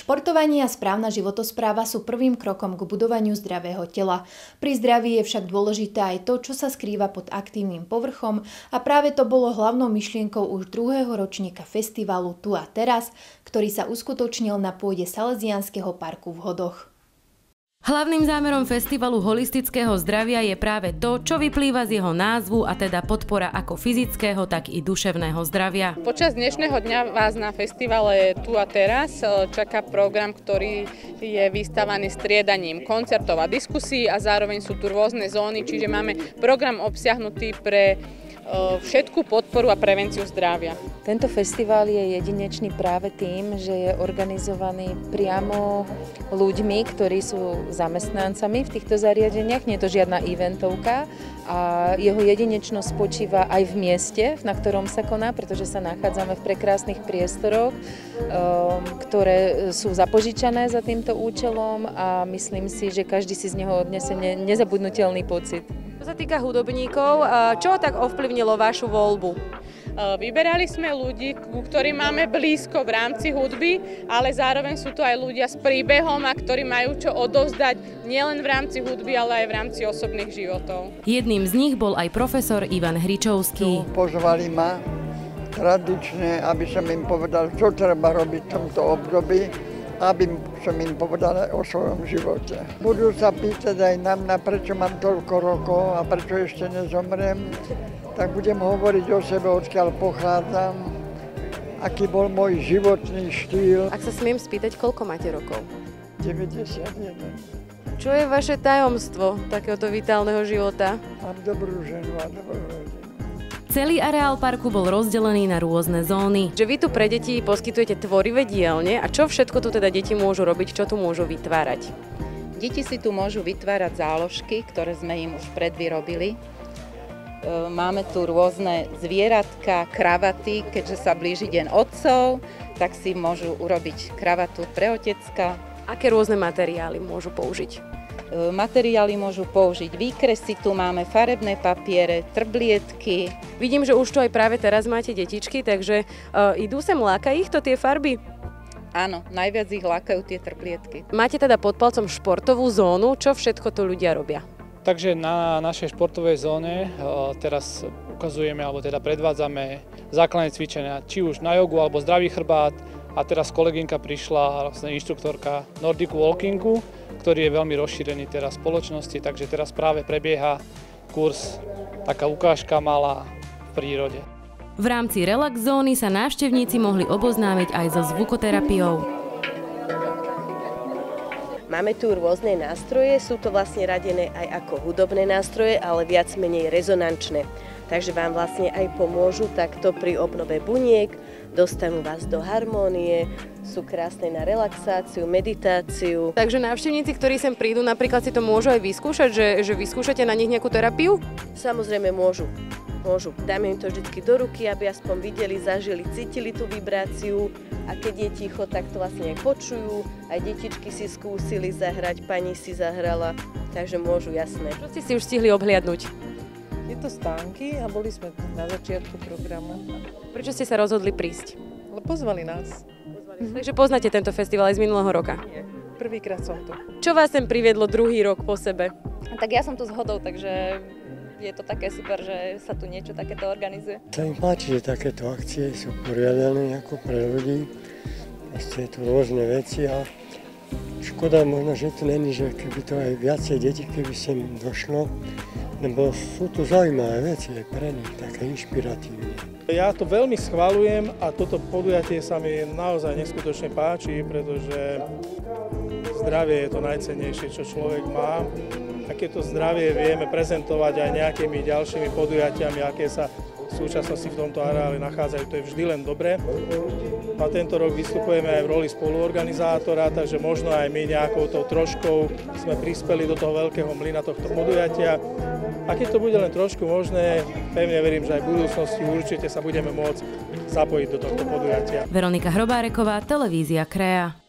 Športovanie a správna životospráva sú prvým krokom k budovaniu zdravého tela. Pri zdraví je však dôležité aj to, čo sa skrýva pod aktívnym povrchom a práve to bolo hlavnou myšlienkou už druhého ročníka festivalu Tu a teraz, ktorý sa uskutočnil na pôde Salesianského parku v Hodoch. Hlavným zámerom festivalu holistického zdravia je práve to, čo vyplýva z jeho názvu a teda podpora ako fyzického, tak i duševného zdravia. Počas dnešného dňa vás na festivale Tu a teraz e, čaká program, ktorý je vystavaný striedaním koncertov a diskusí a zároveň sú tu rôzne zóny, čiže máme program obsiahnutý pre všetku podporu a prevenciu zdravia. Tento festival je jedinečný práve tým, že je organizovaný priamo ľuďmi, ktorí sú zamestnancami v týchto zariadeniach. Nie je to žiadna eventovka a jeho jedinečnosť spočíva aj v mieste, na ktorom sa koná, pretože sa nachádzame v prekrásnych priestoroch, ktoré sú zapožičané za týmto účelom a myslím si, že každý si z neho odnese nezabudnutelný pocit. Čo sa týka hudobníkov, čo tak ovplyvnilo vašu voľbu? Vyberali sme ľudí, ku ktorým máme blízko v rámci hudby, ale zároveň sú to aj ľudia s príbehom a ktorí majú čo odovzdať nielen v rámci hudby, ale aj v rámci osobných životov. Jedným z nich bol aj profesor Ivan Hričovský. Pozvali ma tradične, aby som im povedal, čo treba robiť v tomto období aby som im povedal o svojom živote. Budú sa pýtať aj nám, na prečo mám toľko rokov a prečo ešte nezomrem, tak budem hovoriť o sebe, odkiaľ pochádzam, aký bol môj životný štýl. Ak sa smiem spýtať, koľko máte rokov? 91. Čo je vaše tajomstvo takéhoto vitálneho života? Mám dobrú ženu a dobrú rodinu. Celý areál parku bol rozdelený na rôzne zóny. Že vy tu pre deti poskytujete tvorivé dielne a čo všetko tu teda deti môžu robiť, čo tu môžu vytvárať? Deti si tu môžu vytvárať záložky, ktoré sme im už predvyrobili. E, máme tu rôzne zvieratka, kravaty, keďže sa blíži deň otcov, tak si môžu urobiť kravatu pre otecka. Aké rôzne materiály môžu použiť? E, materiály môžu použiť výkresy, tu máme farebné papiere, trblietky. Vidím, že už to aj práve teraz máte detičky, takže uh, idú sem, láka ich to tie farby? Áno, najviac ich lákajú tie trblietky. Máte teda pod palcom športovú zónu, čo všetko tu ľudia robia? Takže na našej športovej zóne uh, teraz ukazujeme, alebo teda predvádzame základné cvičenia, či už na jogu, alebo zdravý chrbát, a teraz kolegynka prišla, vlastne inštruktorka Nordic Walkingu, ktorý je veľmi rozšírený teraz v spoločnosti, takže teraz práve prebieha kurz, taká ukážka malá v prírode. V rámci relax zóny sa návštevníci mohli oboznámiť aj so zvukoterapiou. Máme tu rôzne nástroje, sú to vlastne radené aj ako hudobné nástroje, ale viac menej rezonančné takže vám vlastne aj pomôžu takto pri obnove buniek, dostanú vás do harmónie, sú krásne na relaxáciu, meditáciu. Takže návštevníci, ktorí sem prídu, napríklad si to môžu aj vyskúšať, že, že vyskúšate na nich nejakú terapiu? Samozrejme môžu. Môžu. Dáme im to vždy do ruky, aby aspoň videli, zažili, cítili tú vibráciu a keď je ticho, tak to vlastne aj počujú. Aj detičky si skúsili zahrať, pani si zahrala, takže môžu, jasné. Čo ste si už stihli obhliadnúť? Tieto stánky a boli sme na začiatku programu. Prečo ste sa rozhodli prísť? Lebo pozvali nás. Pozvali. Mhm. Takže poznáte tento festival aj z minulého roka? Nie. Prvýkrát som tu. Čo vás sem priviedlo druhý rok po sebe? Tak ja som tu s hodou, takže je to také super, že sa tu niečo takéto organizuje. Sa mi páči, že takéto akcie sú poriadané ako pre ľudí. Proste je tu rôzne veci a škoda možno, že tu není, že keby to aj viacej detí, keby sem došlo, lebo sú to zaujímavé veci aj pre nich, také inšpiratívne. Ja to veľmi schvalujem a toto podujatie sa mi naozaj neskutočne páči, pretože zdravie je to najcennejšie, čo človek má. A zdravie vieme prezentovať aj nejakými ďalšími podujatiami, aké sa v súčasnosti v tomto areáli nachádzajú, to je vždy len dobré. A tento rok vystupujeme aj v roli spoluorganizátora, takže možno aj my nejakou tou troškou sme prispeli do toho veľkého mlyna tohto podujatia. A keď to bude len trošku možné, pevne verím, že aj v budúcnosti určite sa budeme môcť zapojiť do tohto podujatia. Veronika Hrobáreková, televízia Krea.